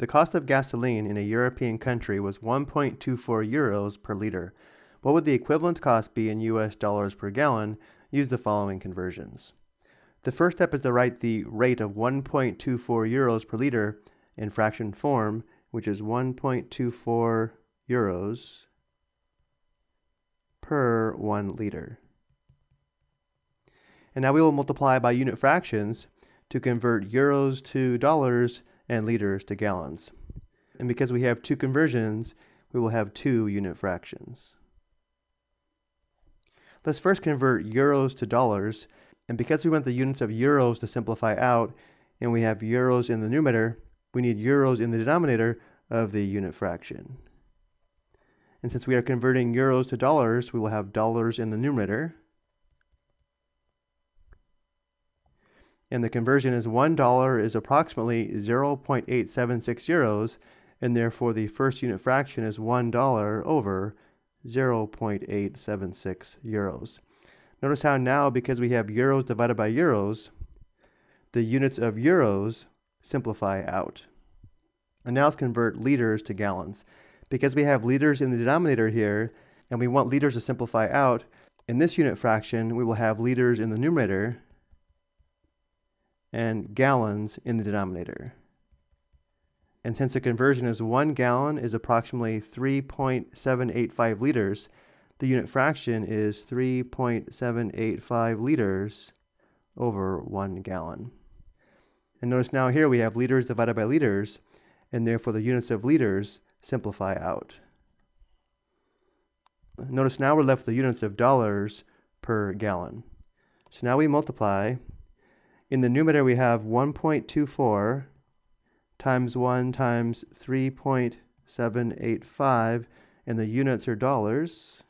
the cost of gasoline in a European country was 1.24 euros per liter. What would the equivalent cost be in US dollars per gallon? Use the following conversions. The first step is to write the rate of 1.24 euros per liter in fraction form, which is 1.24 euros per 1 liter. And now we will multiply by unit fractions to convert euros to dollars and liters to gallons. And because we have two conversions, we will have two unit fractions. Let's first convert euros to dollars, and because we want the units of euros to simplify out, and we have euros in the numerator, we need euros in the denominator of the unit fraction. And since we are converting euros to dollars, we will have dollars in the numerator, and the conversion is $1 is approximately 0.876 euros, and therefore the first unit fraction is $1 over 0.876 euros. Notice how now, because we have euros divided by euros, the units of euros simplify out. And now let's convert liters to gallons. Because we have liters in the denominator here, and we want liters to simplify out, in this unit fraction, we will have liters in the numerator, and gallons in the denominator. And since the conversion is one gallon is approximately 3.785 liters, the unit fraction is 3.785 liters over one gallon. And notice now here we have liters divided by liters, and therefore the units of liters simplify out. Notice now we're left with the units of dollars per gallon. So now we multiply in the numerator, we have 1.24 times 1 times 3.785, and the units are dollars.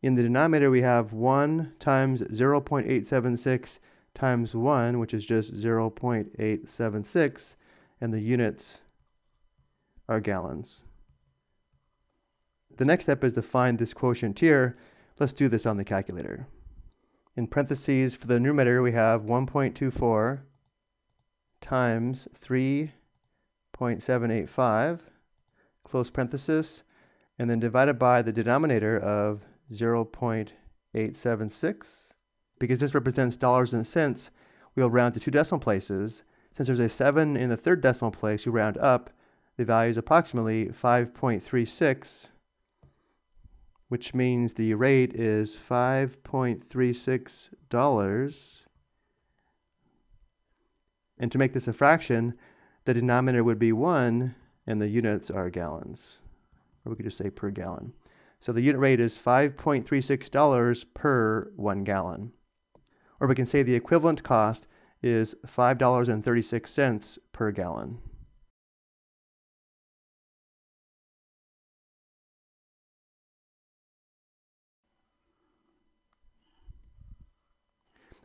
In the denominator, we have 1 times 0.876 times 1, which is just 0.876, and the units are gallons. The next step is to find this quotient here. Let's do this on the calculator. In parentheses, for the numerator, we have 1.24 times 3.785, close parenthesis, and then divided by the denominator of 0.876. Because this represents dollars and cents, we'll round to two decimal places. Since there's a 7 in the third decimal place, you round up. The value is approximately 5.36 which means the rate is $5.36. And to make this a fraction, the denominator would be 1 and the units are gallons. Or we could just say per gallon. So the unit rate is $5.36 per 1 gallon. Or we can say the equivalent cost is $5.36 per gallon.